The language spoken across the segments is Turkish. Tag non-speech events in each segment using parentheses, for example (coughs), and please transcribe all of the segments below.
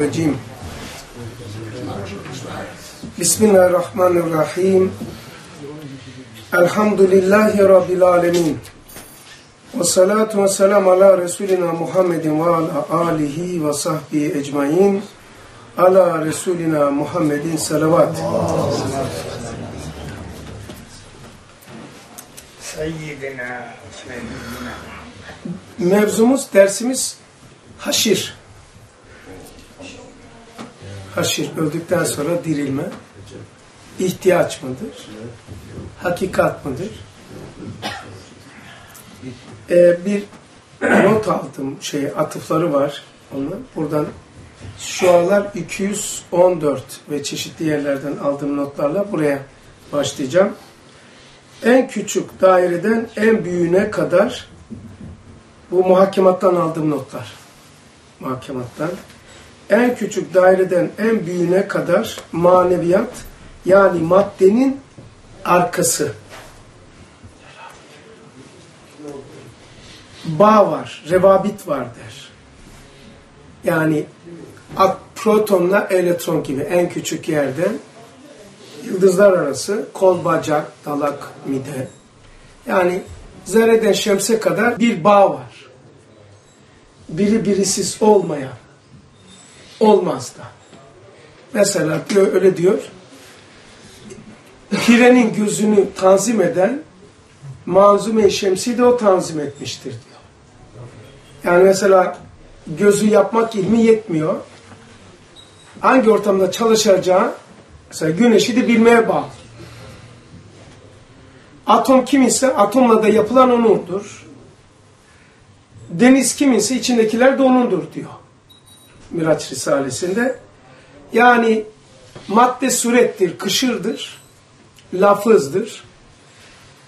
Recim. Bismillahirrahmanirrahim. Elhamdülillahi Rabbil alemin. Ve salatu ve selam ala Resulina Muhammedin ve ala alihi ve sahbihi ecmain. Ala Resulina Muhammedin salavat. Seyyidina. Mevzumuz, dersimiz haşir Haşir, öldükten sonra dirilme. ihtiyaç mıdır? Hakikat mıdır? Ee, bir not aldım, şey atıfları var onun. Buradan şu aralar 214 ve çeşitli yerlerden aldığım notlarla buraya başlayacağım. En küçük daireden en büyüğüne kadar bu muhakemattan aldığım notlar. Muhakemattan. En küçük daireden en büyüğüne kadar maneviyat yani maddenin arkası. Bağ var, revabit var der. Yani protonla elektron gibi en küçük yerden yıldızlar arası kol, bacak, dalak, mide. Yani zerreden şemse kadar bir bağ var. Biri birisiz olmayan. Olmaz da. Mesela diyor, öyle diyor. Pirenin gözünü tanzim eden manzume-i şemsi de o tanzim etmiştir diyor. Yani mesela gözü yapmak ilmi yetmiyor. Hangi ortamda çalışacağı mesela güneşi de bilmeye bağlı. Atom kiminse atomla da yapılan onundur. Deniz kiminse içindekiler de onundur diyor. Miraç Risalesi'nde. Yani madde surettir, kışırdır, lafızdır.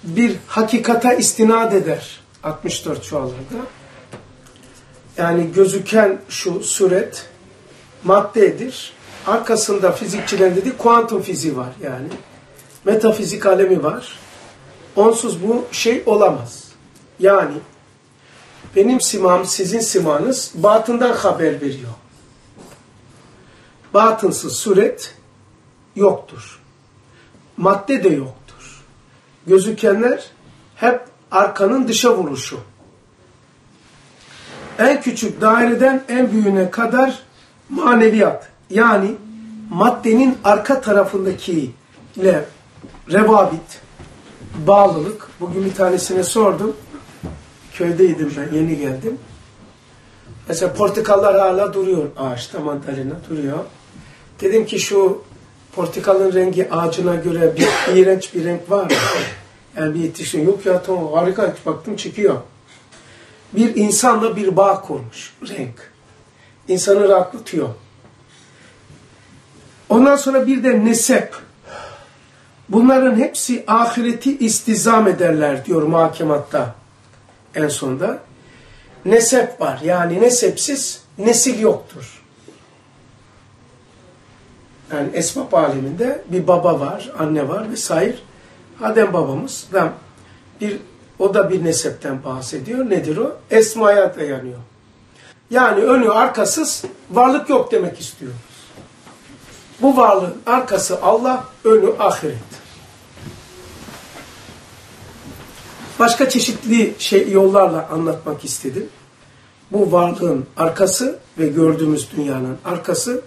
Bir hakikata istinad eder. 64 çuvallarda. Yani gözüken şu suret maddedir. Arkasında fizikçilerin dediği kuantum fiziği var yani. Metafizik alemi var. Onsuz bu şey olamaz. Yani benim simam, sizin simanız batından haber veriyor. Batınsız suret yoktur. Madde de yoktur. Gözükenler hep arkanın dışa vuruşu. En küçük daireden en büyüğüne kadar maneviyat yani maddenin arka tarafındaki ile revabit, bağlılık. Bugün bir tanesine sordum. Köydeydim ben, yeni geldim. Mesela portakallar hala duruyor ağaçta, mandalina duruyor. Dedim ki şu portakalın rengi ağacına göre bir (coughs) iğrenç bir renk var? Yani bir yetişkin yok ya tamam harika baktım çıkıyor. Bir insanla bir bağ kurmuş renk. İnsanı rahatlatıyor. Ondan sonra bir de nesep. Bunların hepsi ahireti istizam ederler diyor mahkematta en sonda. Nesep var. Yani nesepsiz nesil yoktur. Yani esbab aleminde bir baba var, anne var vesaire. Adem babamız da bir o da bir nesepten bahsediyor. Nedir o? Esmaya dayanıyor. Yani önü arkasız varlık yok demek istiyoruz. Bu varlığın arkası Allah, önü ahiret. Başka çeşitli şey yollarla anlatmak istedim. Bu varlığın arkası ve gördüğümüz dünyanın arkası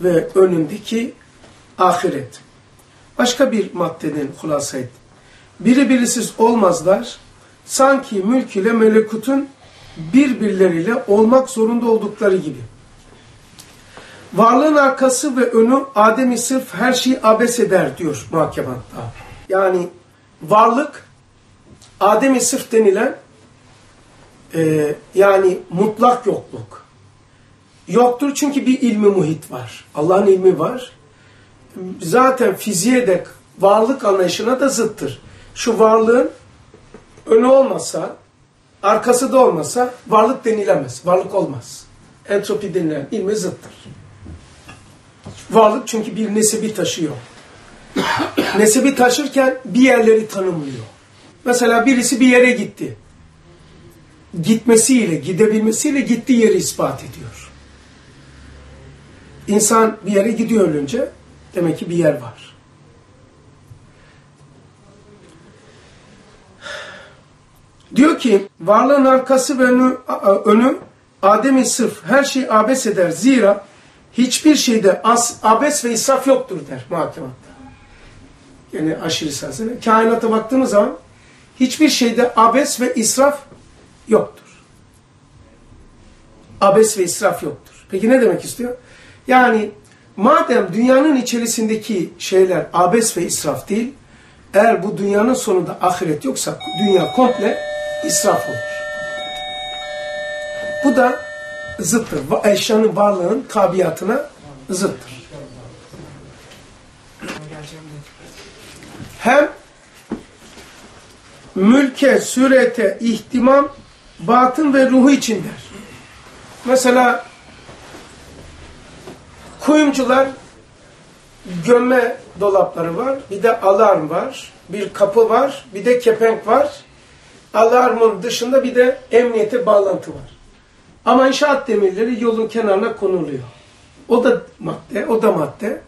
ve önündeki ahiret. Başka bir maddenin hulasa. Biri birisiz olmazlar. Sanki mülk ile melekutun birbirleriyle olmak zorunda oldukları gibi. Varlığın arkası ve önü Adem'i sırf her şeyi abes eder diyor muhakematta. Yani varlık Adem-i sırf denilen e, yani mutlak yokluk. Yoktur çünkü bir ilmi muhit var. Allah'ın ilmi var. Zaten fiziğe de varlık anlayışına da zıttır. Şu varlığın önü olmasa, arkası da olmasa varlık denilemez. Varlık olmaz. Entropi denilen ilme zıttır. Varlık çünkü bir nesebi taşıyor. (coughs) nesebi taşırken bir yerleri tanımlıyor. Mesela birisi bir yere gitti. Gitmesiyle, gidebilmesiyle gittiği yeri ispat ediyor. İnsan bir yere gidiyor ölünce demek ki bir yer var. Diyor ki varlığın arkası ve önü, önü Adem'i sırf her şey abes eder. Zira hiçbir şeyde as, abes ve israf yoktur der muhakematta. Yani aşırı sazını. Kainata baktığımız zaman hiçbir şeyde abes ve israf yoktur. Abes ve israf yoktur. Peki ne demek istiyor? Yani madem dünyanın içerisindeki şeyler abes ve israf değil, eğer bu dünyanın sonunda ahiret yoksa dünya komple israf olur. Bu da zıttır. Eşyanın varlığın tabiatına zıttır. Hem mülke, sürete, ihtimam, batın ve ruhu içindir. Mesela kuyumcular gömme dolapları var, bir de alarm var, bir kapı var, bir de kepenk var. Alarmın dışında bir de emniyete bağlantı var. Ama inşaat demirleri yolun kenarına konuluyor. O da madde, o da madde.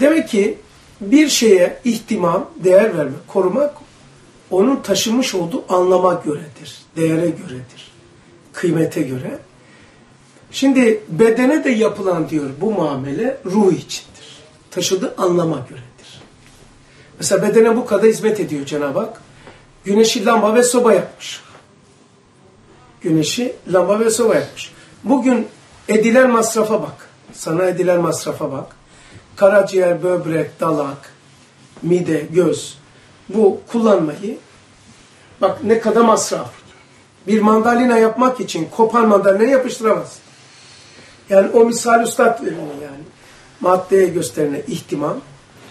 Demek ki bir şeye ihtimam, değer vermek, korumak onun taşımış olduğu anlama göredir, değere göredir, kıymete göre. Şimdi bedene de yapılan diyor bu muamele ruh içindir. Taşıdığı anlama göredir. Mesela bedene bu kadar hizmet ediyor Cenab-ı Hak. Güneşi lamba ve soba yapmış. Güneşi lamba ve soba yapmış. Bugün edilen masrafa bak. Sana edilen masrafa bak. Karaciğer, böbrek, dalak, mide, göz. Bu kullanmayı bak ne kadar masraf. Bir mandalina yapmak için kopan mandalina yapıştıramaz. Yani o misal üstad verir yani. Maddeye gösterene ihtimam.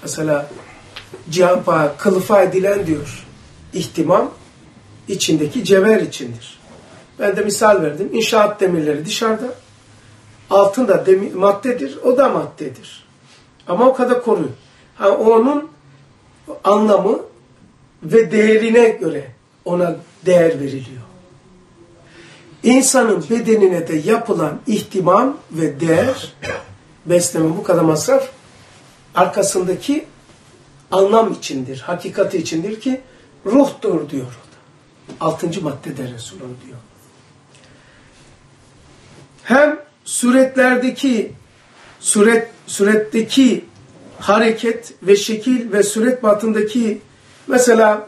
Mesela cihampa, kılıfa edilen diyor. İhtimam içindeki cevher içindir. Ben de misal verdim. İnşaat demirleri dışarıda. Altında demir, maddedir. O da maddedir. Ama o kadar koruyor. Ha, onun anlamı ve değerine göre ona değer veriliyor. İnsanın bedenine de yapılan ihtimam ve değer, besleme bu kadar masraf, arkasındaki anlam içindir, hakikati içindir ki ruhtur diyor. Altıncı maddede Resulullah diyor. Hem suretlerdeki suret suretteki hareket ve şekil ve suret batındaki mesela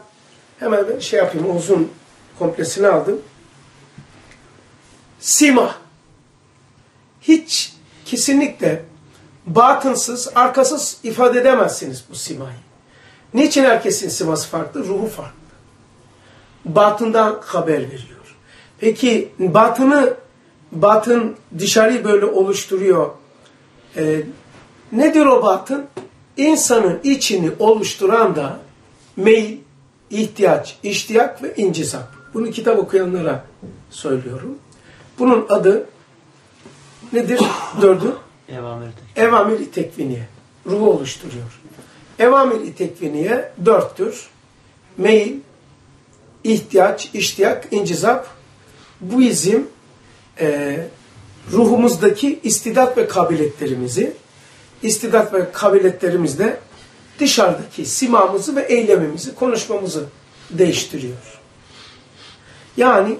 hemen şey yapayım uzun komplesini aldım. Sima. Hiç kesinlikle batınsız, arkasız ifade edemezsiniz bu simayı. Niçin herkesin siması farklı? Ruhu farklı. Batından haber veriyor. Peki batını, batın dışarıyı böyle oluşturuyor. Ee, nedir o batın? İnsanın içini oluşturan da meyil, ihtiyaç, iştiyak ve incizap. Bunu kitap okuyanlara söylüyorum. Bunun adı nedir? Dördü? Evamir-i tekviniye. Ruhu oluşturuyor. Evamir-i tekviniye dörttür. Meyil, ihtiyaç, iştiyak, incizap. Bu bizim e, ruhumuzdaki istidat ve kabiliyetlerimizi, istidat ve kabiliyetlerimizde dışarıdaki simamızı ve eylemimizi, konuşmamızı değiştiriyor. Yani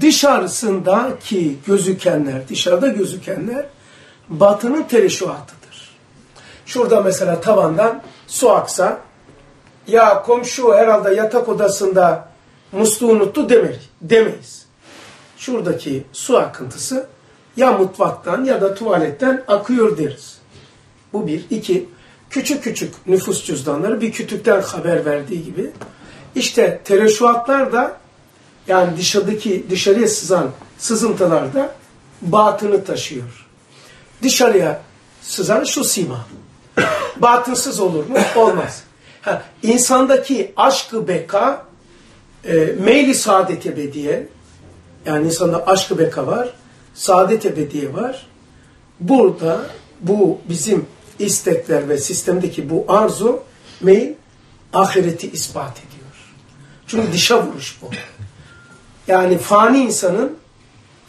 dışarısındaki gözükenler, dışarıda gözükenler batının terişuatıdır. Şurada mesela tavandan su aksa, ya komşu herhalde yatak odasında musluğu unuttu demeyiz. demeyiz. Şuradaki su akıntısı ya mutfaktan ya da tuvaletten akıyor deriz. Bu bir. iki küçük küçük nüfus cüzdanları bir kütükten haber verdiği gibi işte tereşuatlar da yani dışarıdaki dışarıya sızan sızıntılar da batını taşıyor. Dışarıya sızan şu sima. (coughs) Batınsız olur mu? Olmaz. Ha, insandaki aşkı beka e, meyli saadet ebediye yani insanda aşkı beka var, saadet ebediye var. Burada bu bizim istekler ve sistemdeki bu arzu meyil ahireti ispat ediyor. Çünkü dışa vuruş bu. Yani fani insanın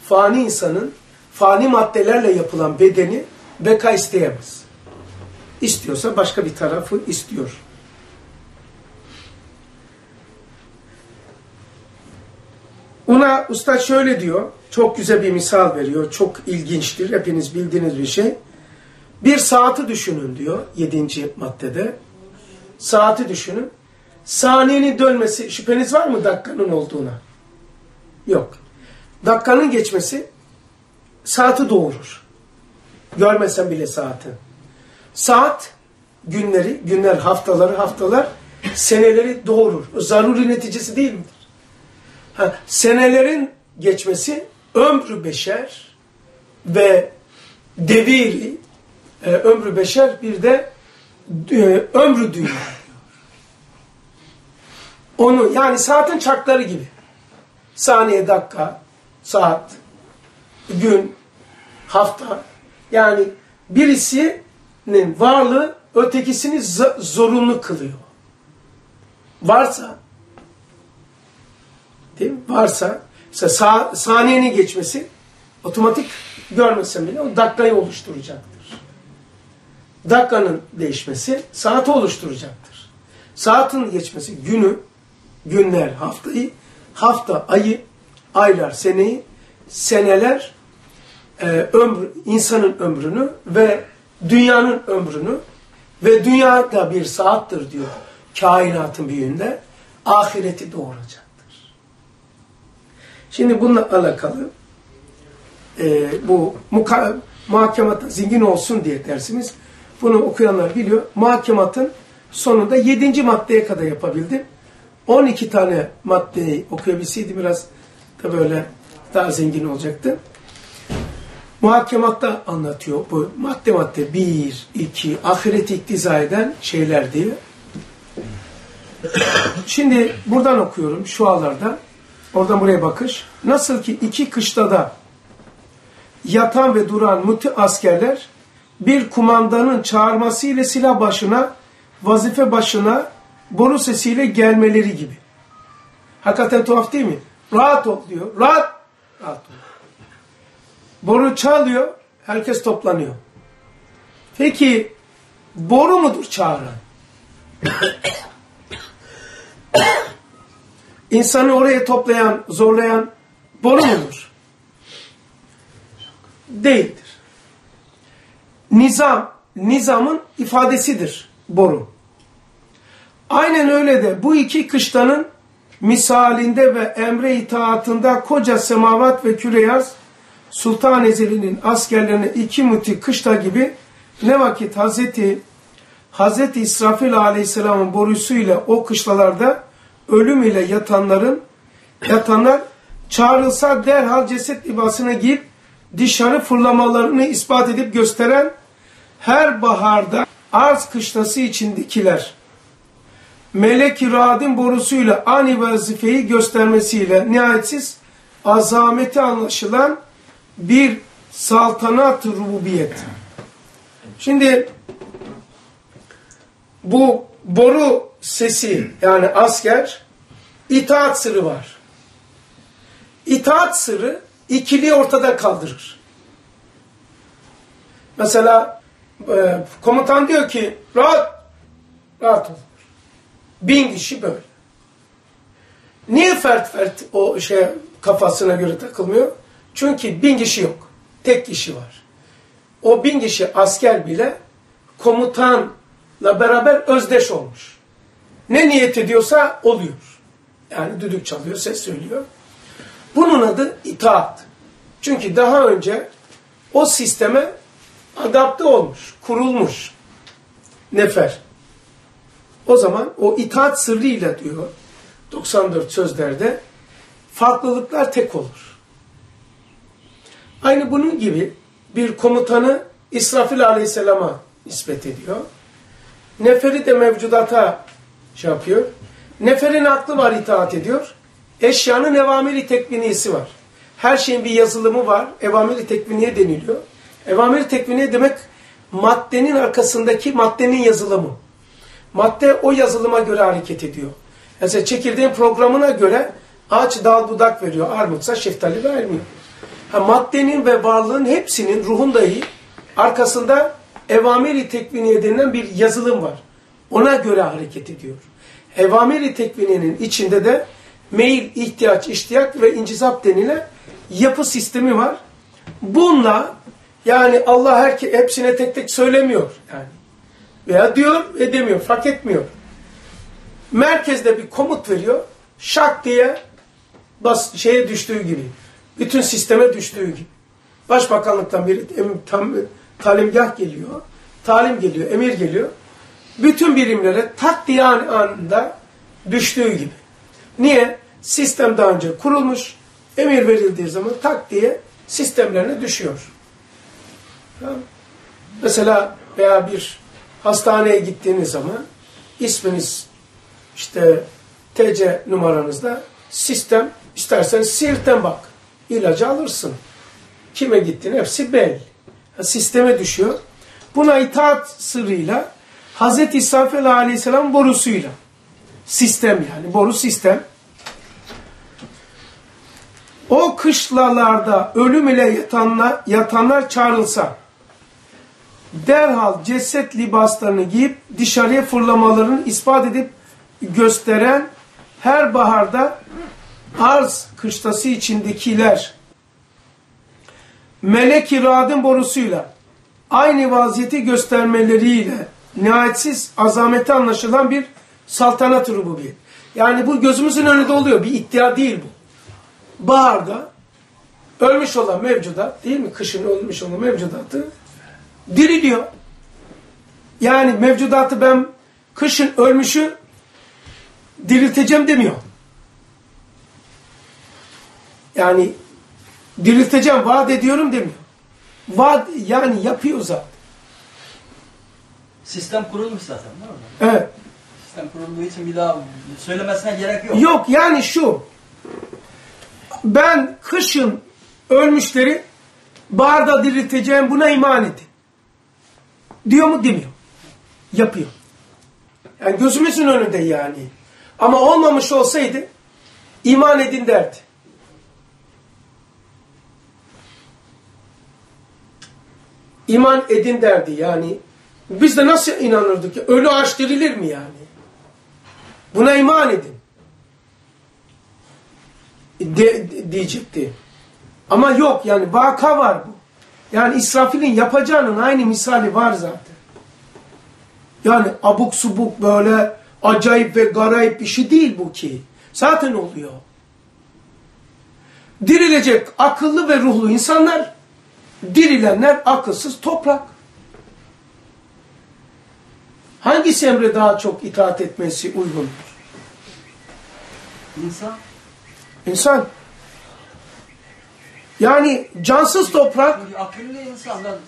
fani insanın fani maddelerle yapılan bedeni beka isteyemez. İstiyorsa başka bir tarafı istiyor. Ona usta şöyle diyor, çok güzel bir misal veriyor, çok ilginçtir, hepiniz bildiğiniz bir şey. Bir saati düşünün diyor, yedinci maddede. Saati düşünün. Saniyenin dönmesi, şüpheniz var mı dakikanın olduğuna? Yok. Dakikanın geçmesi saati doğurur. Görmesen bile saati. Saat günleri, günler haftaları, haftalar seneleri doğurur. Zaruri neticesi değil midir? Ha, senelerin geçmesi ömrü beşer ve deviri e, ömrü beşer bir de e, ömrü dünya. Onu yani saatin çarkları gibi. Saniye, dakika, saat, gün, hafta. Yani birisinin varlığı ötekisini zorunlu kılıyor. Varsa değil mi? Varsa mesela sa saniyenin geçmesi otomatik görmesen bile o dakikayı oluşturacaktır. Dakikanın değişmesi saati oluşturacaktır. Saatin geçmesi günü, günler haftayı, hafta ayı, aylar seneyi, seneler e, ömrü, insanın ömrünü ve dünyanın ömrünü ve dünya da bir saattir diyor kainatın büyüğünde ahireti doğuracaktır. Şimdi bununla alakalı e, bu muhakemata zengin olsun diye dersimiz bunu okuyanlar biliyor. Muhakematın sonunda yedinci maddeye kadar yapabildim. 12 tane maddeyi okuyabilseydim biraz da böyle daha zengin olacaktı. Muhakematta anlatıyor bu madde madde bir, iki, ahiret iktiza eden şeyler diye. Şimdi buradan okuyorum şu alarda. Oradan buraya bakış. Nasıl ki iki kışlada yatan ve duran muti askerler bir kumandanın çağırmasıyla silah başına, vazife başına boru sesiyle gelmeleri gibi. Hakikaten tuhaf değil mi? Rahat ol diyor. Rahat. Rahat ol. Boru çalıyor. Herkes toplanıyor. Peki boru mudur çağıran? (coughs) İnsanı oraya toplayan, zorlayan boru mudur? Değildir. Nizam, nizamın ifadesidir boru. Aynen öyle de bu iki kıştanın misalinde ve emre itaatında koca semavat ve küreyaz Sultan Ezeli'nin askerlerine iki muti kışta gibi ne vakit Hazreti Hazreti İsrafil Aleyhisselam'ın borusuyla o kışlalarda ölüm ile yatanların yatanlar çağrılsa derhal ceset libasına giyip dışarı fırlamalarını ispat edip gösteren her baharda arz kışlası içindekiler melek-i radin borusuyla ani vazifeyi göstermesiyle nihayetsiz azameti anlaşılan bir saltanat rububiyet. Şimdi bu boru sesi yani asker itaat sırrı var. İtaat sırrı ikiliyi ortada kaldırır. Mesela e, komutan diyor ki rahat rahat ol. Bin kişi böyle. Niye fert fert o şey kafasına göre takılmıyor? Çünkü bin kişi yok. Tek kişi var. O bin kişi asker bile komutanla beraber özdeş olmuş. Ne niyet ediyorsa oluyor. Yani düdük çalıyor, ses söylüyor. Bunun adı itaat. Çünkü daha önce o sisteme adapte olmuş, kurulmuş nefer. O zaman o itaat sırrıyla diyor 94 sözlerde farklılıklar tek olur. Aynı bunun gibi bir komutanı İsrafil aleyhisselama nispet ediyor. Neferi de mevcudata şey yapıyor. Neferin aklı var itaat ediyor. Eşyanın evamiri tekviniyesi var. Her şeyin bir yazılımı var. Evamiri tekviniye deniliyor. Evamiri tekviniye demek maddenin arkasındaki maddenin yazılımı. Madde o yazılıma göre hareket ediyor. Mesela çekirdeğin programına göre ağaç dal budak veriyor. Armutsa şeftali vermiyor. Ha, maddenin ve varlığın hepsinin ruhun dahi Arkasında evamiri tekviniye denilen bir yazılım var. Ona göre hareket ediyor. Evamiri tekviniyenin içinde de meyil, ihtiyaç, iştiyak ve incizap denilen yapı sistemi var. Bununla yani Allah her hepsine tek tek söylemiyor yani. Veya diyor edemiyor, fark etmiyor. Merkezde bir komut veriyor. Şak diye bas şeye düştüğü gibi. Bütün sisteme düştüğü gibi. Başbakanlıktan bir tam, talimgah geliyor. Talim geliyor, emir geliyor. Bütün birimlere tak diye anında düştüğü gibi. Niye? Sistem daha önce kurulmuş. Emir verildiği zaman tak diye sistemlerine düşüyor. Mesela veya bir hastaneye gittiğiniz zaman isminiz işte TC numaranızda sistem istersen sirten bak. ilacı alırsın. Kime gittin hepsi belli. Sisteme düşüyor. Buna itaat sırrıyla Hz. İsrafil aleyhisselam borusuyla sistem yani boru sistem o kışlalarda ölüm ile yatanlar, yatanlar çağrılsa derhal ceset libaslarını giyip dışarıya fırlamalarını ispat edip gösteren her baharda arz kışlası içindekiler melek-i radın borusuyla aynı vaziyeti göstermeleriyle nihayetsiz azameti anlaşılan bir saltanat rububiyet. Yani bu gözümüzün önünde oluyor. Bir iddia değil bu. Baharda ölmüş olan mevcudat değil mi? Kışın ölmüş olan mevcudatı diriliyor. Yani mevcudatı ben kışın ölmüşü dirilteceğim demiyor. Yani dirilteceğim, vaat ediyorum demiyor. Vaat yani yapıyor zaten. Sistem kurulmuş zaten değil mi? Evet. Sistem kurulduğu için bir daha söylemesine gerek yok. Yok yani şu. Ben kışın ölmüşleri baharda dirilteceğim buna iman edin. Diyor mu demiyor. Yapıyor. Yani gözümüzün önünde yani. Ama olmamış olsaydı iman edin derdi. İman edin derdi yani. Biz de nasıl inanırdık? Ya? Ölü ağaç dirilir mi yani? Buna iman edin. De, de, diyecekti. Ama yok yani vaka var bu. Yani İsrafil'in yapacağının aynı misali var zaten. Yani abuk subuk böyle acayip ve garayip bir şey değil bu ki. Zaten oluyor. Dirilecek akıllı ve ruhlu insanlar, dirilenler akılsız toprak. Hangisi emre daha çok itaat etmesi uygundur? İnsan. İnsan. Yani cansız toprak.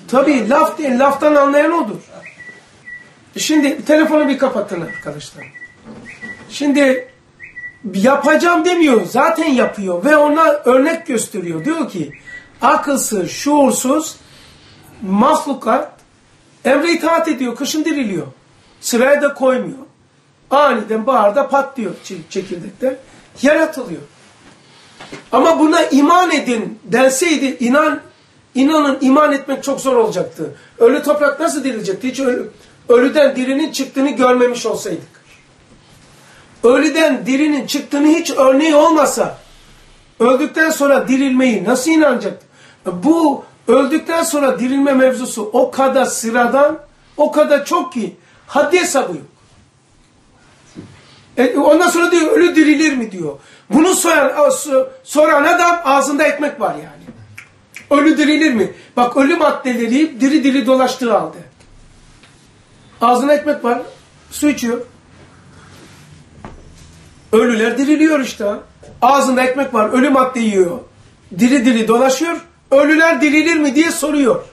Tabii laf değil, laftan anlayan odur. Şimdi telefonu bir kapatın arkadaşlar. Şimdi yapacağım demiyor, zaten yapıyor ve ona örnek gösteriyor. Diyor ki akılsız, şuursuz mahlukat emre itaat ediyor, kışın diriliyor. Sıraya da koymuyor. Aniden baharda patlıyor çekirdekte. Yaratılıyor. Ama buna iman edin denseydi inan inanın iman etmek çok zor olacaktı. Ölü toprak nasıl dirilecekti? Hiç ölü, ölüden dirinin çıktığını görmemiş olsaydık. Ölüden dirinin çıktığını hiç örneği olmasa öldükten sonra dirilmeyi nasıl inanacaktık? Bu öldükten sonra dirilme mevzusu o kadar sıradan, o kadar çok ki haddi hesabı yok. E, ondan sonra diyor ölü dirilir mi diyor. Bunu soran, soran adam ağzında ekmek var yani. Ölü dirilir mi? Bak ölü maddeleri diri diri dolaştığı halde. Ağzına ekmek var. Su içiyor. Ölüler diriliyor işte. Ağzında ekmek var. Ölü madde yiyor. Diri diri dolaşıyor. Ölüler dirilir mi diye soruyor.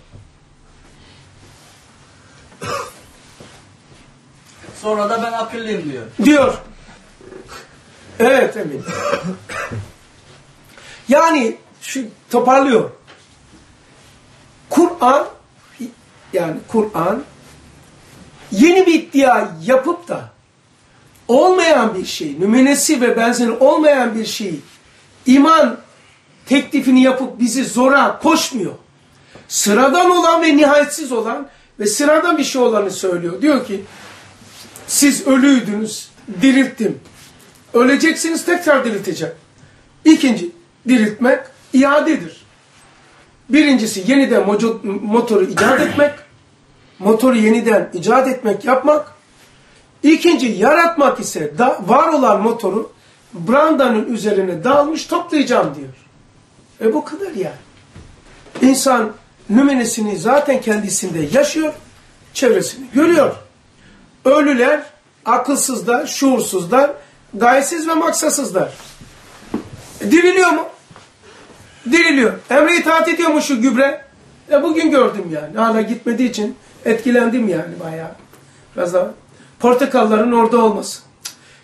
Sonra da ben akıllıyım diyor. Diyor. Evet emin. (laughs) yani şu toparlıyor. Kur'an yani Kur'an yeni bir iddia yapıp da olmayan bir şey, nümunesi ve benzeri olmayan bir şey iman teklifini yapıp bizi zora koşmuyor. sıradan olan ve nihayetsiz olan ve sıradan bir şey olanı söylüyor. Diyor ki siz ölüydünüz, dirilttim. Öleceksiniz tekrar dirilteceğim. İkinci, diriltmek iadedir. Birincisi yeniden motoru icat etmek. Motoru yeniden icat etmek, yapmak. İkinci, yaratmak ise da, var olan motoru brandanın üzerine dağılmış toplayacağım diyor. E bu kadar yani. İnsan nümenesini zaten kendisinde yaşıyor, çevresini görüyor. Ölüler akılsızlar, şuursuzlar, gayesiz ve maksatsızlar. E, diriliyor mu? Diriliyor. Emre itaat ediyor mu şu gübre? E bugün gördüm yani. Hala gitmediği için etkilendim yani bayağı. Biraz daha. Portakalların orada olması.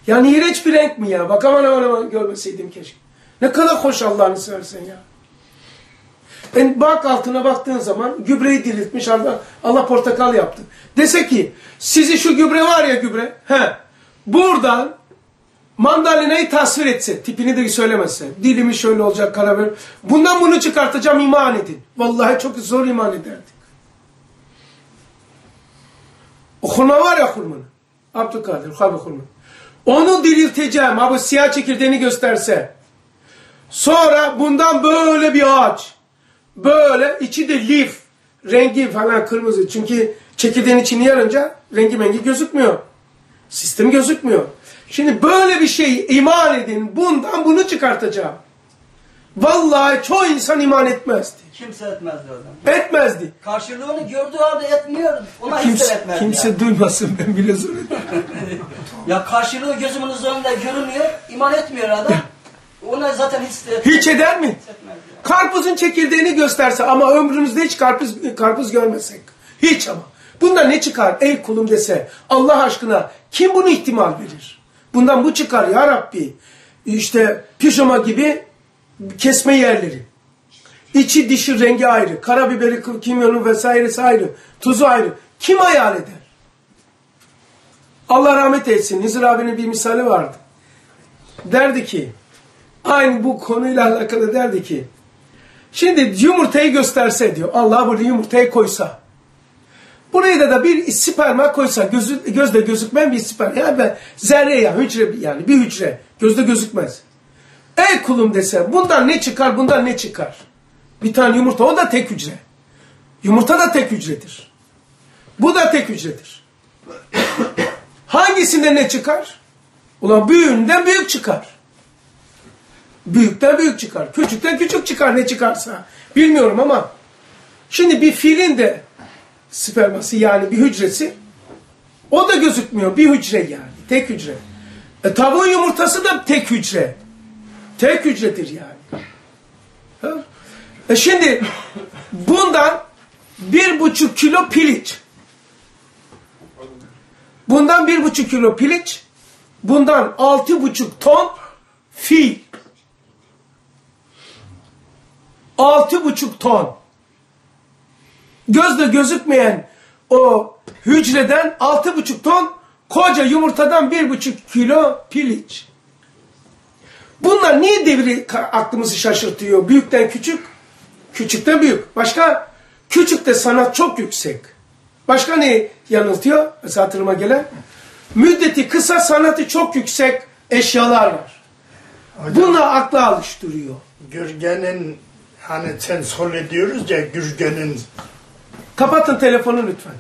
Yani iğrenç bir renk mi ya? Bak aman aman aman görmeseydim keşke. Ne kadar hoş Allah'ını seversen ya. En bak altına baktığın zaman gübreyi diriltmiş Allah, Allah portakal yaptı. Dese ki sizi şu gübre var ya gübre. He, buradan mandalinayı tasvir etse, tipini de söylemezse, dilimi şöyle olacak karabiber. Bundan bunu çıkartacağım iman edin. Vallahi çok zor iman ederdik. O hurma var ya hurmanın. Abdülkadir, Habi hurma. Onu dirilteceğim. Ha bu siyah çekirdeğini gösterse. Sonra bundan böyle bir ağaç. Böyle içi de lif. Rengi falan kırmızı. Çünkü çekirdeğin içini yarınca rengi mengi gözükmüyor. Sistem gözükmüyor. Şimdi böyle bir şey iman edin. Bundan bunu çıkartacağım. Vallahi çoğu insan iman etmezdi. Kimse etmezdi oradan. Etmezdi. Karşılığını gördüğü halde etmiyor. Ona Kimse, hissetmez kimse yani. duymasın ben bile söyledim. (laughs) Ya karşılığı gözümün önünde görünüyor. iman etmiyor adam. Ona zaten hissetmez. Hiç eder mi? Hissetmez ya. Karpuzun çekirdeğini gösterse ama ömrümüzde hiç karpuz, karpuz görmesek. Hiç ama. Bundan ne çıkar ey kulum dese Allah aşkına kim bunu ihtimal verir? Bundan bu çıkar ya Rabbi. İşte pijama gibi kesme yerleri. İçi dışı rengi ayrı. Karabiberi, kimyonu vesairesi ayrı. Tuzu ayrı. Kim hayal eder? Allah rahmet etsin. Nizir abinin bir misali vardı. Derdi ki aynı bu konuyla alakalı derdi ki şimdi yumurtayı gösterse diyor. Allah burada yumurtayı koysa. Buraya da, bir sperma koysa gözü, gözde gözükmeyen bir sperma. Yani ben, zerre ya hücre yani bir hücre gözde gözükmez. Ey kulum dese bundan ne çıkar bundan ne çıkar? Bir tane yumurta o da tek hücre. Yumurta da tek hücredir. Bu da tek hücredir. (coughs) Hangisinden ne çıkar? Ulan büyüğünden büyük çıkar. Büyükten büyük çıkar. Küçükten küçük çıkar ne çıkarsa. Bilmiyorum ama şimdi bir filin de sperması yani bir hücresi o da gözükmüyor. Bir hücre yani. Tek hücre. E, tavuğun yumurtası da tek hücre. Tek hücredir yani. E şimdi bundan bir buçuk kilo piliç. Bundan bir buçuk kilo piliç. Bundan altı buçuk ton fil. Altı buçuk ton. Gözle gözükmeyen o hücreden altı buçuk ton koca yumurtadan bir buçuk kilo piliç. Bunlar niye devri aklımızı şaşırtıyor? Büyükten küçük, küçükten büyük. Başka? Küçükte sanat çok yüksek. Başka ne yanıltıyor? Mesela hatırıma gelen. Müddeti kısa sanatı çok yüksek eşyalar var. Bunlar akla alıştırıyor. Gürgen'in hani sen söylediyoruz ya Gürgen'in Kapatın telefonu lütfen.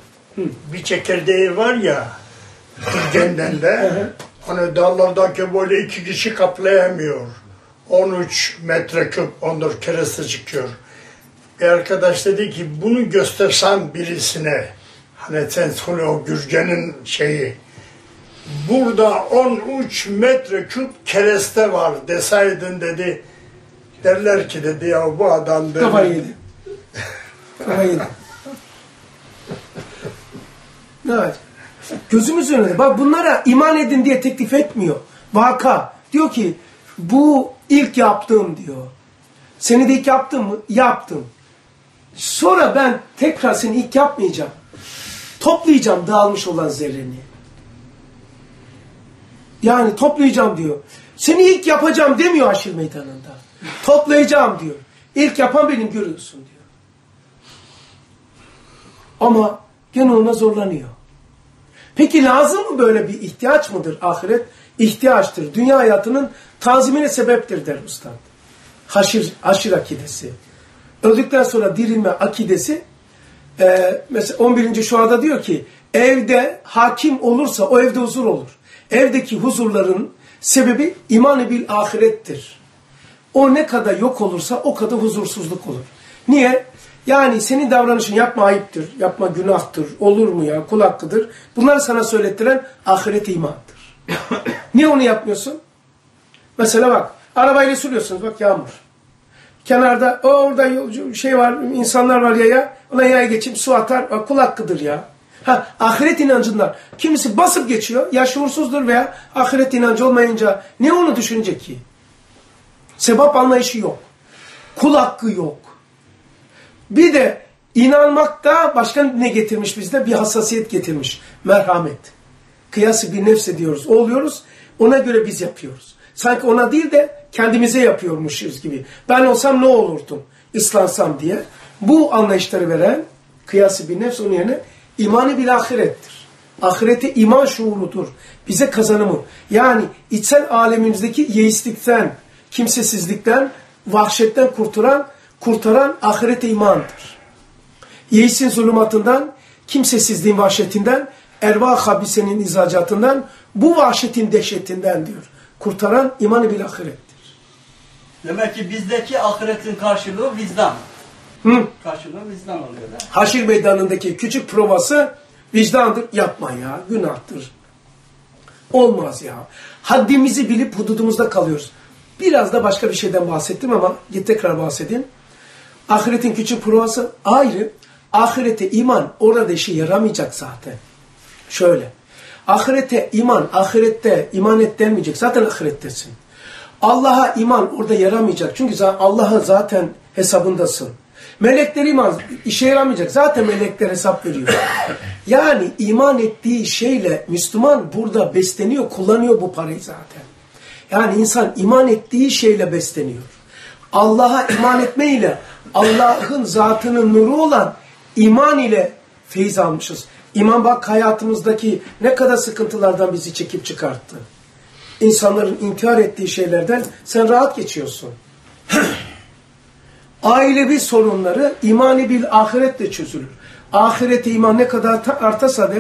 bir çekirdeği var ya Gürgen'den de hani dallardaki böyle iki kişi kaplayamıyor. 13 metreküp ondur kereste çıkıyor. Bir arkadaş dedi ki bunu göstersen birisine hani sen söyle o Gürgen'in şeyi burada 13 metreküp kereste var deseydin dedi derler ki dedi ya bu adam dedi. Kafayı yedi. Kafayı yedi. Evet. Gözümüz önünde. Bak bunlara iman edin diye teklif etmiyor. Vaka. Diyor ki bu ilk yaptığım diyor. Seni de ilk yaptın mı? Yaptım. Sonra ben tekrar seni ilk yapmayacağım. Toplayacağım dağılmış olan zerreni. Yani toplayacağım diyor. Seni ilk yapacağım demiyor aşır meydanında. Toplayacağım diyor. İlk yapan benim görüyorsun diyor. Ama gene ona zorlanıyor. Peki lazım mı böyle bir ihtiyaç mıdır ahiret? İhtiyaçtır. Dünya hayatının tanzimine sebeptir der Ustad. Haşir, haşir akidesi. Öldükten sonra dirilme akidesi e, mesela 11. şuada diyor ki evde hakim olursa o evde huzur olur. Evdeki huzurların sebebi iman bil ahirettir. O ne kadar yok olursa o kadar huzursuzluk olur. Niye? Yani senin davranışın yapma ayıptır, yapma günahtır, olur mu ya, kul hakkıdır. Bunları sana söylettiren ahiret imandır. (coughs) Niye onu yapmıyorsun? Mesela bak, arabayla sürüyorsunuz, bak yağmur. Kenarda, o orada yolcu, şey var, insanlar var yaya, ona yaya geçip su atar, bak, kul hakkıdır ya. Ha, ahiret inancından kimisi basıp geçiyor, ya şuursuzdur veya ahiret inancı olmayınca ne onu düşünecek ki? Sebap anlayışı yok. Kul hakkı yok. Bir de inanmakta başka ne getirmiş bizde? Bir hassasiyet getirmiş. Merhamet. Kıyası bir nefse diyoruz. Oluyoruz. Ona göre biz yapıyoruz. Sanki ona değil de kendimize yapıyormuşuz gibi. Ben olsam ne olurdum? Islansam diye. Bu anlayışları veren kıyası bir nefs onun yerine imanı bir ahirettir. Ahirete iman şuurudur. Bize kazanımı. Yani içsel alemimizdeki yeislikten, kimsesizlikten, vahşetten kurtaran, kurtaran ahirete imandır. Yeisin zulümatından, kimsesizliğin vahşetinden, ervah habisenin izacatından, bu vahşetin dehşetinden diyor. Kurtaran imanı bil ahirettir. Demek ki bizdeki ahiretin karşılığı vicdan. Hı. Karşılığı vicdan oluyor da. Haşir meydanındaki küçük provası vicdandır. Yapma ya, günahtır. Olmaz ya. Haddimizi bilip hududumuzda kalıyoruz. Biraz da başka bir şeyden bahsettim ama git tekrar bahsedeyim. Ahiretin küçük provası ayrı. Ahirete iman orada işe yaramayacak zaten. Şöyle. Ahirete iman, ahirette iman et denmeyecek. Zaten ahirettesin. Allah'a iman orada yaramayacak. Çünkü Allah'a zaten hesabındasın. Melekler iman işe yaramayacak. Zaten melekler hesap veriyor. (coughs) Yani iman ettiği şeyle Müslüman burada besleniyor, kullanıyor bu parayı zaten. Yani insan iman ettiği şeyle besleniyor. Allah'a iman etmeyle Allah'ın zatının nuru olan iman ile feyiz almışız. İman bak hayatımızdaki ne kadar sıkıntılardan bizi çekip çıkarttı. İnsanların inkar ettiği şeylerden sen rahat geçiyorsun. (clears throat) Ailevi sorunları imani bil ahiretle çözülür. Ahirete iman ne kadar artasa da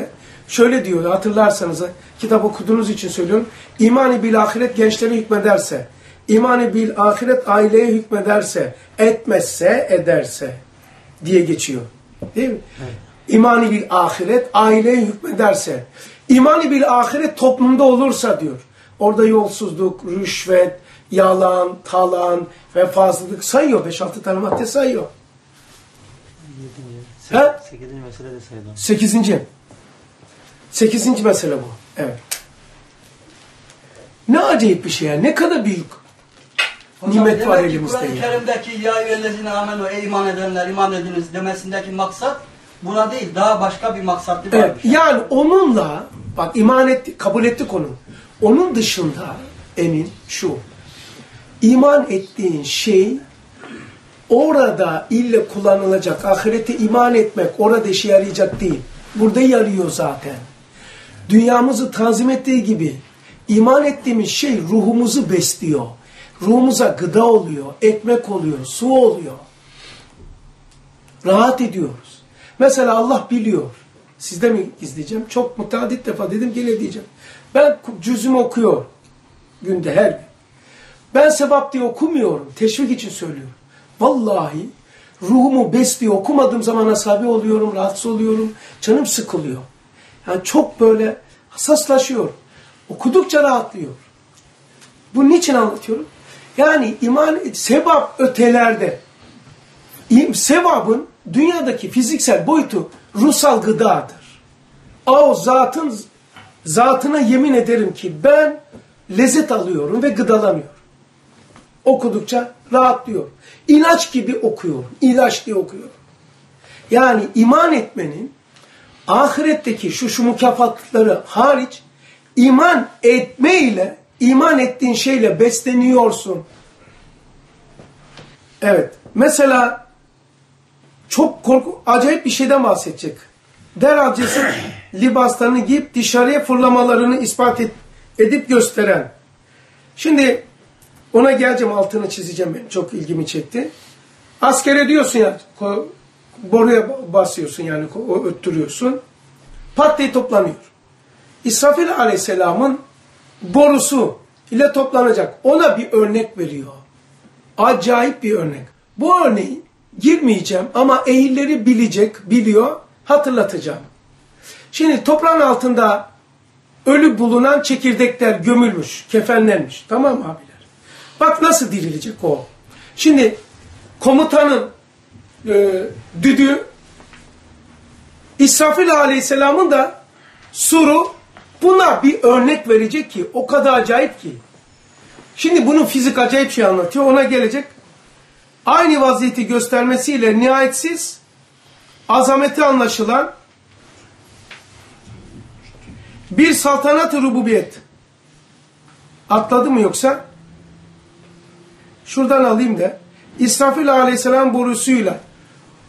şöyle diyor hatırlarsanız kitap okuduğunuz için söylüyorum. İmani bil ahiret gençlere hükmederse, imani bil ahiret aileye hükmederse, etmezse ederse diye geçiyor. Değil mi? Evet. İmani bil ahiret aileye hükmederse, imani bil ahiret toplumda olursa diyor. Orada yolsuzluk, rüşvet, yalan, talan, vefasızlık sayıyor. 5-6 tane madde sayıyor. 8. mesele de saydı. 8. 8. mesele bu. Evet. Ne acayip bir şey ya. Ne kadar büyük nimet var elimizde Kur'an-ı. Kerim'deki ya eyyühellezine amenu ey iman edenler iman ediniz demesindeki maksat buna değil daha başka bir maksatlı Evet, varmış. yani onunla bak iman etti, kabul ettik onu. Onun dışında emin şu. iman ettiğin şey orada ille kullanılacak. Ahirete iman etmek orada işe yarayacak değil. Burada yarıyor zaten. Dünyamızı tanzim ettiği gibi iman ettiğimiz şey ruhumuzu besliyor. Ruhumuza gıda oluyor, ekmek oluyor, su oluyor. Rahat ediyoruz. Mesela Allah biliyor. Sizde mi izleyeceğim? Çok mutadit defa dedim gene diyeceğim. Ben cüzümü okuyor günde her gün. Ben sevap diye okumuyorum. Teşvik için söylüyorum. Vallahi ruhumu besliyor. Okumadığım zaman asabi oluyorum, rahatsız oluyorum. Canım sıkılıyor. Yani çok böyle hassaslaşıyor. Okudukça rahatlıyor. Bunun için anlatıyorum? Yani iman, sevap ötelerde. Sevabın dünyadaki fiziksel boyutu ruhsal gıdadır. O zatın zatına yemin ederim ki ben lezzet alıyorum ve gıdalanıyorum. Okudukça rahatlıyor. İlaç gibi okuyorum. İlaç diye okuyorum. Yani iman etmenin ahiretteki şu şu mükafatları hariç iman etmeyle iman ettiğin şeyle besleniyorsun. Evet. Mesela çok korku, acayip bir şeyden bahsedecek derhal ceset (clears throat) libaslarını giyip dışarıya fırlamalarını ispat et- edip gösteren. Şimdi ona geleceğim altını çizeceğim ben. Çok ilgimi çekti. Askere diyorsun ya boruya basıyorsun yani öttürüyorsun. Pat diye toplanıyor. İsrafil aleyhisselamın borusu ile toplanacak. Ona bir örnek veriyor. Acayip bir örnek. Bu örneği girmeyeceğim ama eğilleri bilecek, biliyor, hatırlatacağım. Şimdi toprağın altında ölü bulunan çekirdekler gömülmüş, kefenlenmiş. Tamam mı abiler? Bak nasıl dirilecek o. Şimdi komutanın e, düdüğü İsrafil Aleyhisselam'ın da suru buna bir örnek verecek ki o kadar acayip ki. Şimdi bunun fizik acayip şey anlatıyor. Ona gelecek. Aynı vaziyeti göstermesiyle nihayetsiz azameti anlaşılan bir saltanat-ı rububiyet. Atladı mı yoksa? Şuradan alayım da. İsrafil aleyhisselam borusuyla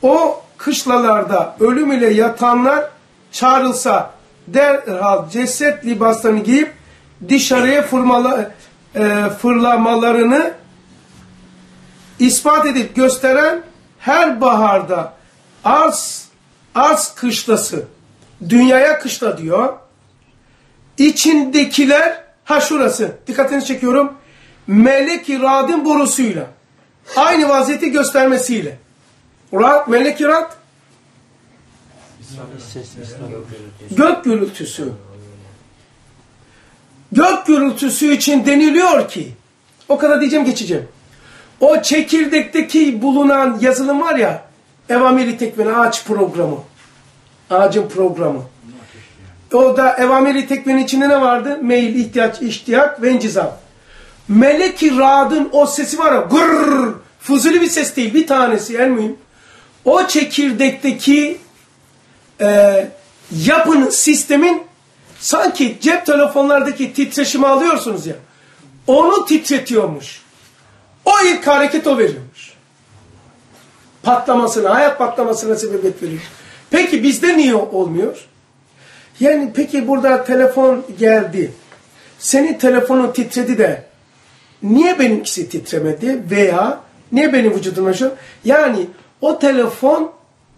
o kışlalarda ölüm ile yatanlar çağrılsa derhal ceset libaslarını giyip dışarıya fırmala, e, fırlamalarını ispat edip gösteren her baharda arz, arz kışlası dünyaya kışla diyor. İçindekiler ha şurası dikkatinizi çekiyorum melek-i borusuyla aynı vaziyeti göstermesiyle Rad, melek-i rad. Gök gürültüsü. Gök gürültüsü için deniliyor ki, o kadar diyeceğim geçeceğim. O çekirdekteki bulunan yazılım var ya, Evamiri Tekvin ağaç programı. Ağacın programı. O da Evamiri Tekvin'in içinde ne vardı? Meyil, ihtiyaç, iştiyak ve incizam. Melek-i Rad'ın o sesi var ya, gırrrr, fuzuli bir ses değil, bir tanesi en mühim. O çekirdekteki e, yapının, sistemin sanki cep telefonlardaki titreşimi alıyorsunuz ya, onu titretiyormuş. O ilk hareket o veriyormuş. Patlamasına, hayat patlamasına sebebiyet veriyor. Peki bizde niye olmuyor? Yani peki burada telefon geldi. Senin telefonun titredi de niye benimkisi titremedi veya niye benim vücuduma şu? Yani o telefon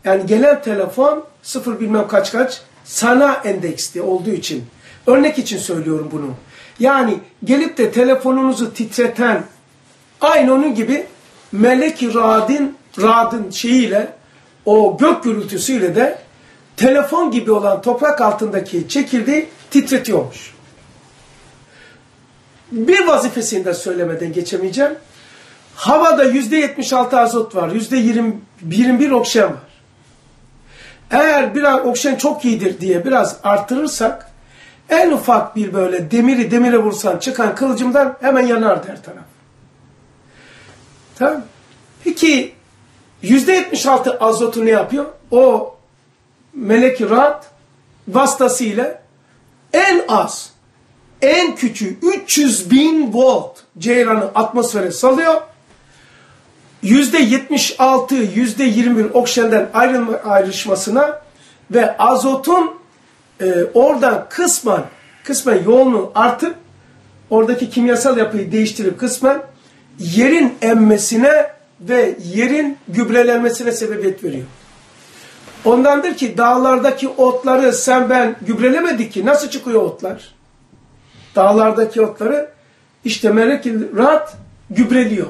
yani gelen telefon sıfır bilmem kaç kaç sana endeksli olduğu için. Örnek için söylüyorum bunu. Yani gelip de telefonunuzu titreten aynı onun gibi melek radin radın şeyiyle o gök gürültüsüyle de telefon gibi olan toprak altındaki çekirdeği titretiyormuş. Bir vazifesini de söylemeden geçemeyeceğim. Havada yüzde 76 azot var. Yüzde 21 oksijen var. Eğer biraz oksijen çok iyidir diye biraz artırırsak en ufak bir böyle demiri demire vursan çıkan kılıcımdan hemen yanar der taraf. Tamam. Peki yüzde 76 azotu ne yapıyor? O melek rad vasıtasıyla en az en küçüğü 300 bin volt ceyranı atmosfere salıyor. Yüzde 76, yüzde 21 oksijenden ayrılma, ayrışmasına ve azotun e, oradan kısmen kısmen yoğunluğu artıp oradaki kimyasal yapıyı değiştirip kısmen yerin emmesine ve yerin gübrelenmesine sebebiyet veriyor. Ondandır ki dağlardaki otları sen ben gübrelemedik ki nasıl çıkıyor otlar? Dağlardaki otları işte melek rahat gübreliyor.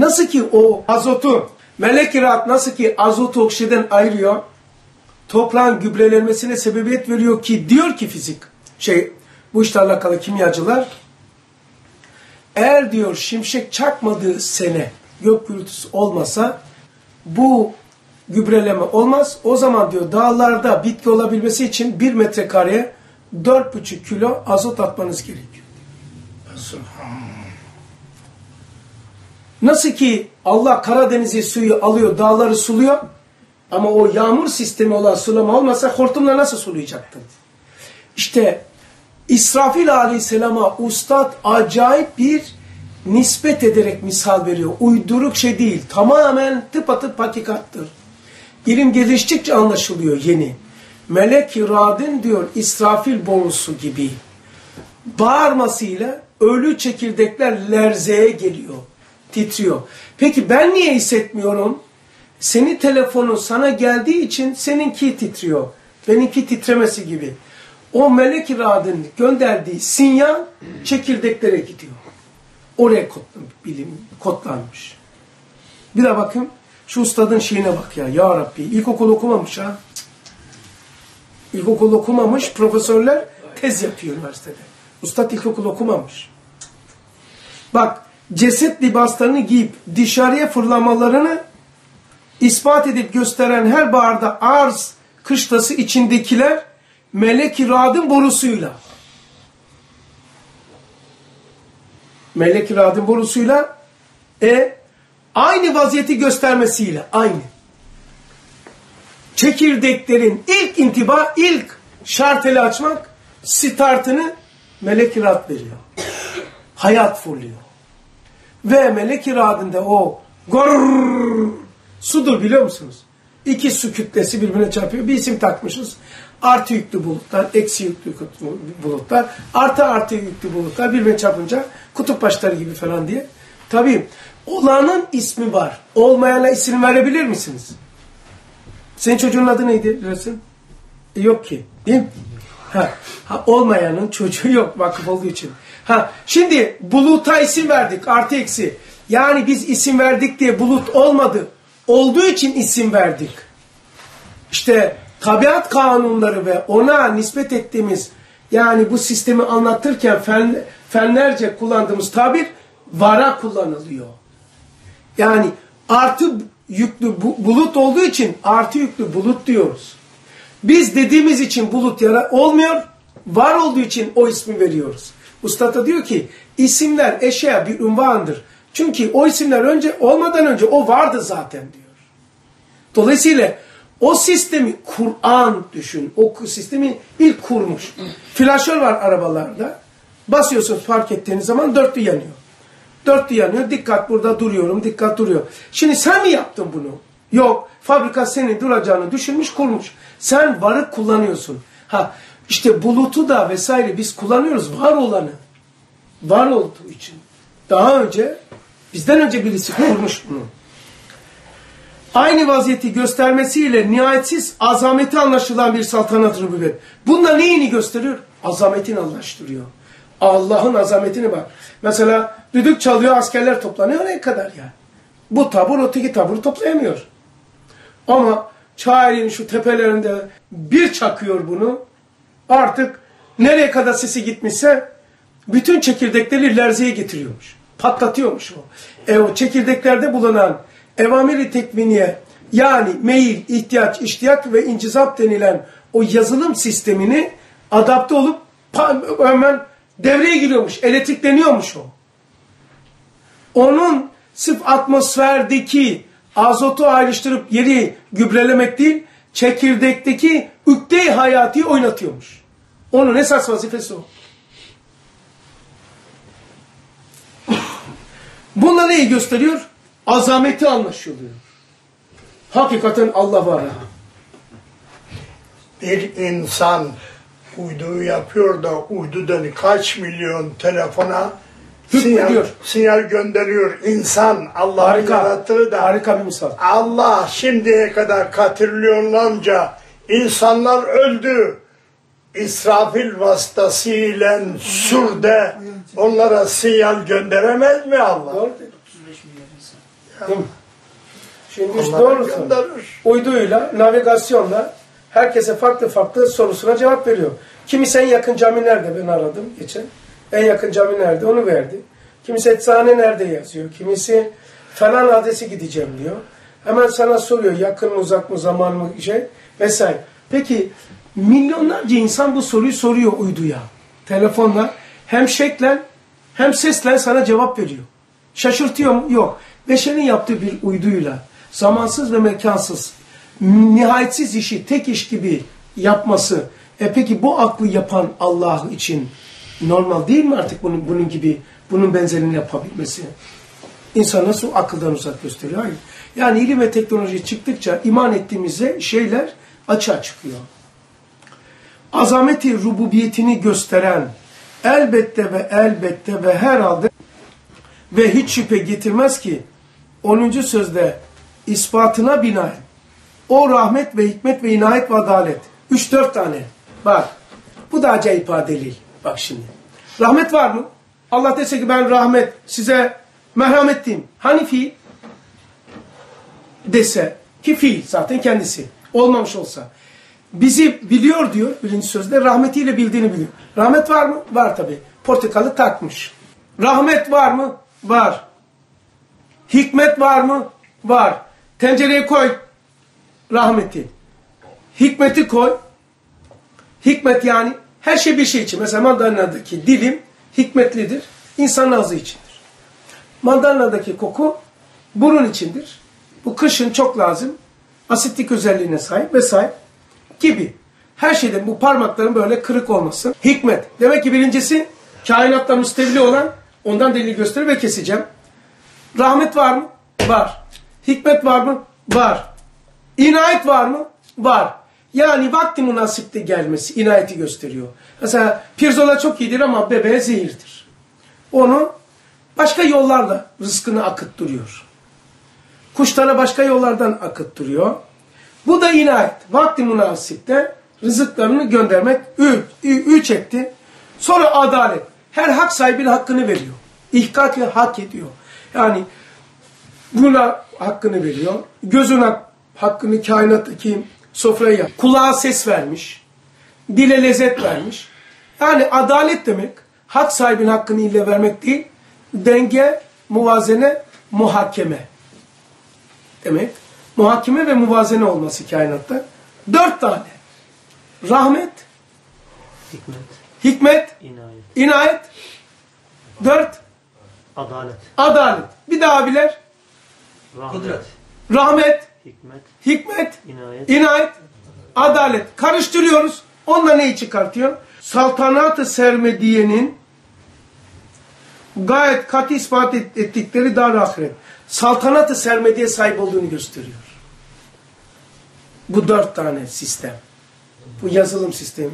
Nasıl ki o azotu melek rahat nasıl ki azotu oksijenden ayırıyor toprağın gübrelenmesine sebebiyet veriyor ki diyor ki fizik şey bu işle alakalı kimyacılar eğer diyor şimşek çakmadığı sene gök gürültüsü olmasa bu gübreleme olmaz. O zaman diyor dağlarda bitki olabilmesi için bir metrekareye 4,5 kilo azot atmanız gerekiyor. Nasıl ki Allah Karadeniz'i suyu alıyor, dağları suluyor ama o yağmur sistemi olan sulama olmasa hortumla nasıl sulayacaktın? İşte İsrafil Aleyhisselam'a ustad acayip bir nispet ederek misal veriyor. Uyduruk şey değil. Tamamen tıpatıp hakikattır. İlim geliştikçe anlaşılıyor yeni. Melek-i Rad'in diyor İsrafil borusu gibi bağırmasıyla ölü çekirdekler lerzeye geliyor, titriyor. Peki ben niye hissetmiyorum? Senin telefonun sana geldiği için seninki titriyor. Benimki titremesi gibi. O melek iradın gönderdiği sinyal çekirdeklere gidiyor. Oraya kodlanmış. Bir de bakın şu ustadın şeyine bak ya. Ya Rabbi ilkokul okumamış ha. İlkokul okumamış profesörler tez yapıyor üniversitede. Ustad ilkokul okumamış. Bak ceset libaslarını giyip dışarıya fırlamalarını ispat edip gösteren her baharda arz kışlası içindekiler melek iradın borusuyla melek iradın borusuyla e aynı vaziyeti göstermesiyle aynı. Çekirdeklerin ilk intiba, ilk şarteli açmak startını melek irad veriyor. Hayat fırlıyor. Ve melek iradında o gorrrr sudur biliyor musunuz? İki su kütlesi birbirine çarpıyor. Bir isim takmışız. Artı yüklü bulutlar, eksi yüklü bulutlar, artı artı yüklü bulutlar birbirine çarpınca kutup başları gibi falan diye. Tabii olanın ismi var. Olmayana isim verebilir misiniz? Senin çocuğun adı neydi resim? E, yok ki. Değil mi? Ha, ha, olmayanın çocuğu yok vakıf olduğu için. Ha, şimdi buluta isim verdik artı eksi. Yani biz isim verdik diye bulut olmadı. Olduğu için isim verdik. İşte tabiat kanunları ve ona nispet ettiğimiz yani bu sistemi anlatırken fen, fenlerce kullandığımız tabir vara kullanılıyor. Yani artı yüklü bu, bulut olduğu için artı yüklü bulut diyoruz. Biz dediğimiz için bulut yara olmuyor, var olduğu için o ismi veriyoruz. Usta da diyor ki isimler eşya bir ünvandır. Çünkü o isimler önce olmadan önce o vardı zaten diyor. Dolayısıyla o sistemi Kur'an düşün. O sistemi ilk kurmuş. Flaşör var arabalarda. Basıyorsunuz fark ettiğiniz zaman dörtlü yanıyor. Dörtlü yanıyor. Dikkat burada duruyorum. Dikkat duruyor. Şimdi sen mi yaptın bunu? Yok. Fabrika senin duracağını düşünmüş kurmuş. Sen varı kullanıyorsun. Ha işte bulutu da vesaire biz kullanıyoruz. Var olanı. Var olduğu için. Daha önce bizden önce birisi kurmuş bunu aynı vaziyeti göstermesiyle nihayetsiz azameti anlaşılan bir saltanat rububiyet. Bunda neyini gösteriyor? Azametini anlaştırıyor. Allah'ın azametini bak. Mesela düdük çalıyor askerler toplanıyor ne kadar ya. Bu tabur öteki taburu toplayamıyor. Ama çayırın şu tepelerinde bir çakıyor bunu. Artık nereye kadar sesi gitmişse bütün çekirdekleri lerzeye getiriyormuş. Patlatıyormuş o. E o çekirdeklerde bulunan evamiri tekviniye yani meyil, ihtiyaç, iştiyak ve incizap denilen o yazılım sistemini adapte olup hemen devreye giriyormuş, elektrikleniyormuş o. Onun sırf atmosferdeki azotu ayrıştırıp yeri gübrelemek değil, çekirdekteki ükde hayatı oynatıyormuş. Onun esas vazifesi o. Bununla neyi gösteriyor? azameti anlaşılıyor. Hakikaten Allah var. Bir insan uyduyu yapıyor da uydudan kaç milyon telefona sinyal, sinyal gönderiyor. İnsan Allah'ın yarattığı da harika bir misal. Allah şimdiye kadar katrilyonlarca insanlar öldü. İsrafil vasıtasıyla sürde onlara sinyal gönderemez mi Allah? Doğru. Şimdi işte doğrusu uyduyla, navigasyonla herkese farklı farklı sorusuna cevap veriyor. Kimisi en yakın cami nerede ben aradım geçen. En yakın cami nerede onu verdi. Kimisi eczane nerede yazıyor. Kimisi falan adresi gideceğim diyor. Hemen sana soruyor yakın mı uzak mı zaman mı şey vesaire. Peki milyonlarca insan bu soruyu soruyor uyduya. Telefonla hem şeklen hem seslen sana cevap veriyor. Şaşırtıyor mu? Yok beşerin yaptığı bir uyduyla zamansız ve mekansız nihayetsiz işi tek iş gibi yapması e peki bu aklı yapan Allah için normal değil mi artık bunun, bunun gibi bunun benzerini yapabilmesi? İnsan nasıl akıldan uzak gösteriyor? Hayır. Yani ilim ve teknoloji çıktıkça iman ettiğimizde şeyler açığa çıkıyor. Azameti rububiyetini gösteren elbette ve elbette ve herhalde ve hiç şüphe getirmez ki 10. sözde ispatına binaen o rahmet ve hikmet ve inayet ve adalet. 3-4 tane. Bak. Bu da acayip delil. Bak şimdi. Rahmet var mı? Allah dese ki ben rahmet size merhamet diyeyim. Hani fiil? Dese ki fiil zaten kendisi. Olmamış olsa. Bizi biliyor diyor birinci sözde rahmetiyle bildiğini biliyor. Rahmet var mı? Var tabi. Portakalı takmış. Rahmet var mı? Var. Hikmet var mı? Var. Tencereye koy rahmeti. Hikmeti koy. Hikmet yani her şey bir şey için. Mesela mandalinadaki dilim hikmetlidir. İnsan ağzı içindir. Mandalinadaki koku burun içindir. Bu kışın çok lazım. Asitlik özelliğine sahip ve sahip gibi. Her şeyden bu parmakların böyle kırık olması. Hikmet. Demek ki birincisi kainatta müstevli olan ondan delil gösterir ve keseceğim. Rahmet var mı? Var. Hikmet var mı? Var. İnayet var mı? Var. Yani vakti münasipte gelmesi inayeti gösteriyor. Mesela pirzola çok iyidir ama bebeğe zehirdir. Onu başka yollarla rızkını akıttırıyor. Kuşlara başka yollardan akıttırıyor. Bu da inayet. Vakti münasipte rızıklarını göndermek üç, üç etti. Sonra adalet. Her hak sahibinin hakkını veriyor. İhkakla hak ediyor. Yani buna hakkını veriyor. Gözün hakkını kainattaki sofraya kulağa ses vermiş. Dile lezzet vermiş. Yani adalet demek hak sahibinin hakkını ile vermek değil. Denge, muvazene, muhakeme demek. Muhakeme ve muvazene olması kainatta. Dört tane. Rahmet, Hikmet, hikmet, inayet, inayet, dört, adalet, adalet. Bir daha abiler. rahmet, Kudret. Rahmet, hikmet, hikmet, inayet, inayet, adalet. Karıştırıyoruz. Onunla neyi çıkartıyor? Saltanat-ı sermediyenin gayet katı ispat et- ettikleri dar ahiret. Saltanat-ı sermediye sahip olduğunu gösteriyor. Bu dört tane sistem. Bu yazılım sistemi.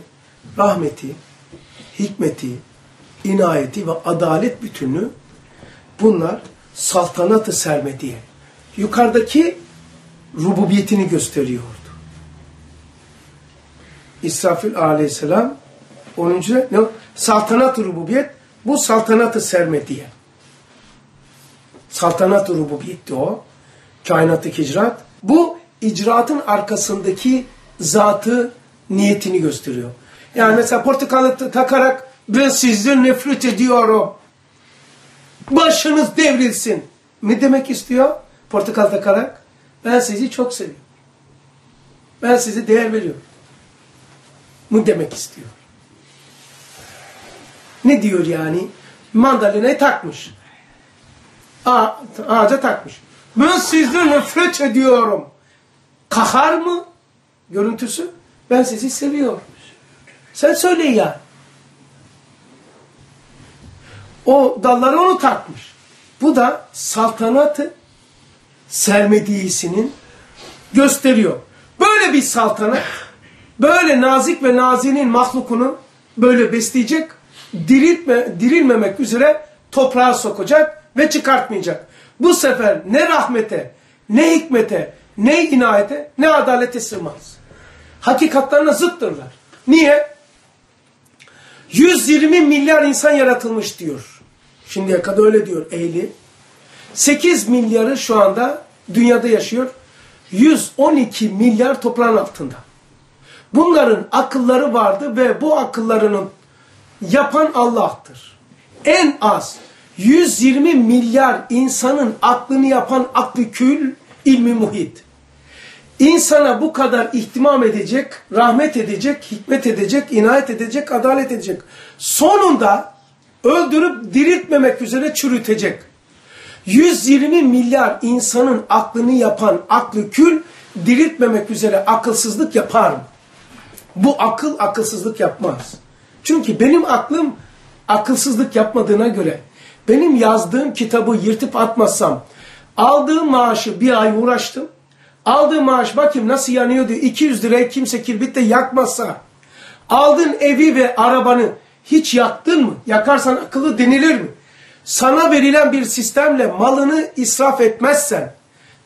Rahmeti, hikmeti, inayeti ve adalet bütünü bunlar saltanat-ı sermediye. Yukarıdaki rububiyetini gösteriyordu. İsrafil aleyhisselam 10. ne? Saltanat-ı rububiyet bu saltanat-ı sermediye. Saltanat-ı rububiyetti o. İcraat. Bu icraatın arkasındaki zatı, niyetini gösteriyor. Yani mesela portakalı takarak ben sizden nefret ediyorum. Başınız devrilsin. Ne demek istiyor? Portakal takarak. Ben sizi çok seviyorum. Ben size değer veriyorum. Bu demek istiyor. Ne diyor yani? Mandalinayı takmış. A ağaca takmış. Ben sizden nefret ediyorum. Kahar mı? Görüntüsü. Ben sizi seviyorum. Sen söyle ya. O dalları onu takmış. Bu da saltanatı sermediyesinin gösteriyor. Böyle bir saltanat, böyle nazik ve nazinin mahlukunu böyle besleyecek, diriltme, dirilmemek üzere toprağa sokacak ve çıkartmayacak. Bu sefer ne rahmete, ne hikmete, ne inayete, ne adalete sığmaz. Hakikatlarına zıttırlar. Niye? 120 milyar insan yaratılmış diyor. Şimdiye kadar öyle diyor ehli. 8 milyarı şu anda dünyada yaşıyor. 112 milyar toprağın altında. Bunların akılları vardı ve bu akıllarının yapan Allah'tır. En az 120 milyar insanın aklını yapan aklı kül ilmi muhit. İnsana bu kadar ihtimam edecek, rahmet edecek, hikmet edecek, inayet edecek, adalet edecek. Sonunda öldürüp diriltmemek üzere çürütecek. 120 milyar insanın aklını yapan aklı kül diriltmemek üzere akılsızlık yapar mı? Bu akıl akılsızlık yapmaz. Çünkü benim aklım akılsızlık yapmadığına göre benim yazdığım kitabı yırtıp atmazsam aldığım maaşı bir ay uğraştım. Aldığım maaş bakayım nasıl yanıyor diyor. 200 liraya kimse kirbitle yakmazsa Aldın evi ve arabanı hiç yaktın mı? Yakarsan akıllı denilir mi? Sana verilen bir sistemle malını israf etmezsen,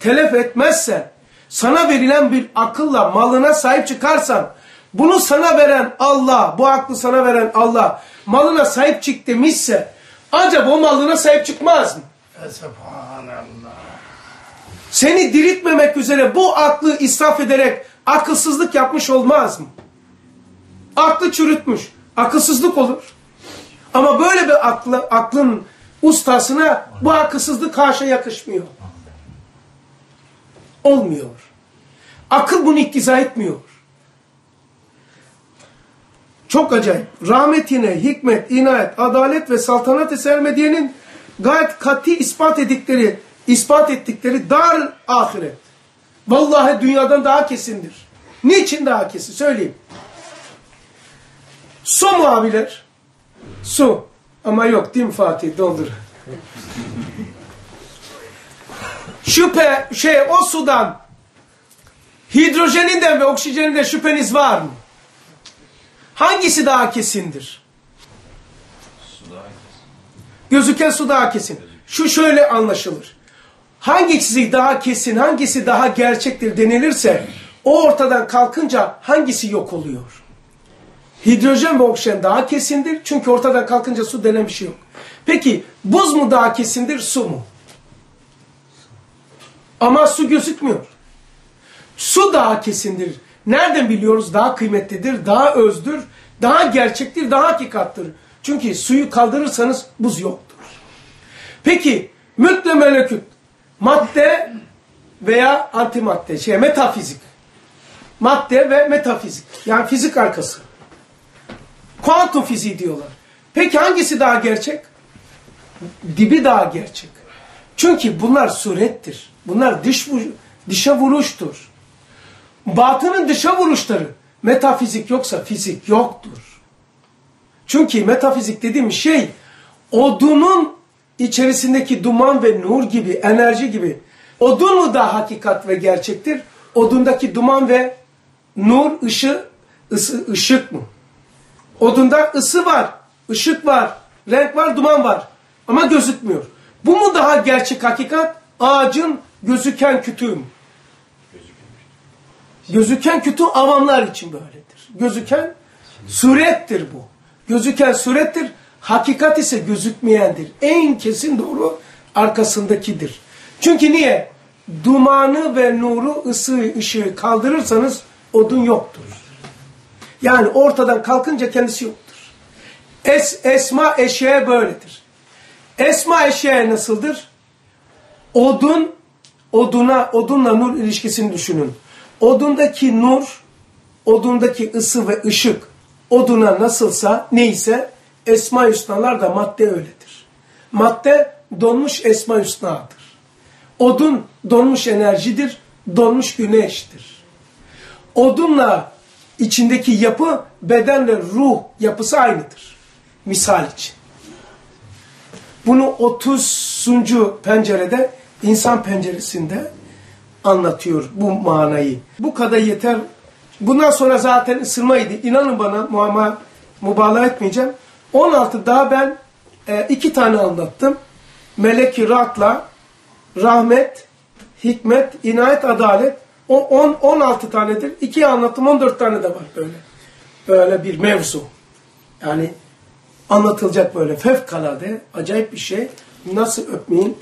telef etmezsen, sana verilen bir akılla malına sahip çıkarsan, bunu sana veren Allah, bu aklı sana veren Allah, malına sahip çık demişse, acaba o malına sahip çıkmaz mı? Subhanallah. Seni diriltmemek üzere bu aklı israf ederek akılsızlık yapmış olmaz mı? Aklı çürütmüş. Akılsızlık olur. Ama böyle bir aklı, aklın ustasına bu akılsızlık haşa yakışmıyor. Olmuyor. Akıl bunu iktiza etmiyor. Çok acayip. Rahmetine, hikmet, inayet, adalet ve saltanat-ı sermediyenin gayet kat'i ispat ettikleri, ispat ettikleri dar ahiret. Vallahi dünyadan daha kesindir. Niçin daha kesin? Söyleyeyim. Su mu abiler? Su. Ama yok değil mi Fatih? Doldur. Şüphe, şey o sudan hidrojeninden ve oksijeninden şüpheniz var mı? Hangisi daha kesindir? Gözüken su daha kesin. Şu şöyle anlaşılır. Hangisi daha kesin, hangisi daha gerçektir denilirse o ortadan kalkınca hangisi yok oluyor? Hidrojen ve oksijen daha kesindir. Çünkü ortadan kalkınca su denen bir şey yok. Peki buz mu daha kesindir, su mu? Ama su gözükmüyor. Su daha kesindir. Nereden biliyoruz? Daha kıymetlidir, daha özdür, daha gerçektir, daha hakikattır. Çünkü suyu kaldırırsanız buz yoktur. Peki mülk ve melekut madde veya antimadde, şey metafizik. Madde ve metafizik. Yani fizik arkası. Kuantum fiziği diyorlar. Peki hangisi daha gerçek? Dibi daha gerçek. Çünkü bunlar surettir. Bunlar dış dışa vuruştur. Batının dışa vuruşları. Metafizik yoksa fizik yoktur. Çünkü metafizik dediğim şey odunun içerisindeki duman ve nur gibi, enerji gibi. Odun mu daha hakikat ve gerçektir? Odundaki duman ve nur, ışı, ısı, ışık mı? Odunda ısı var, ışık var, renk var, duman var. Ama gözükmüyor. Bu mu daha gerçek hakikat? Ağacın gözüken kütüğü mü? Gözüken kütüğü avamlar için böyledir. Gözüken surettir bu. Gözüken surettir. Hakikat ise gözükmeyendir. En kesin doğru arkasındakidir. Çünkü niye? Dumanı ve nuru, ısı, ışığı kaldırırsanız odun yoktur. Yani ortadan kalkınca kendisi yoktur. Es, esma eşeğe böyledir. Esma eşeğe nasıldır? Odun, oduna, odunla nur ilişkisini düşünün. Odundaki nur, odundaki ısı ve ışık oduna nasılsa, neyse Esma Hüsnalar da madde öyledir. Madde donmuş Esma Hüsna'dır. Odun donmuş enerjidir, donmuş güneştir. Odunla içindeki yapı bedenle ruh yapısı aynıdır. Misal için. Bunu 30. pencerede insan penceresinde anlatıyor bu manayı. Bu kadar yeter. Bundan sonra zaten ısırmaydı. İnanın bana muamma mübalağa etmeyeceğim. 16 daha ben e, iki tane anlattım. Meleki rahatla, rahmet, hikmet, inayet, adalet. O 10 16 tanedir. İki anlattım 14 tane de var böyle. Böyle bir mevzu. Yani anlatılacak böyle fevkalade acayip bir şey. Nasıl öpmeyin?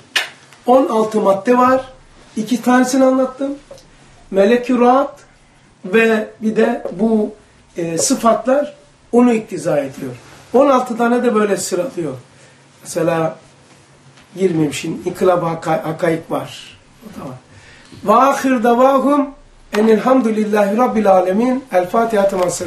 16 madde var. İki tanesini anlattım. Meleki rahat ve bir de bu e, sıfatlar onu iktiza ediyor. 16 tane de böyle sıralıyor. Mesela girmeyeyim şimdi. İnkılab haka hakaik var. O da var. Ve ahir davahum rabbil alemin. El Fatiha. Temas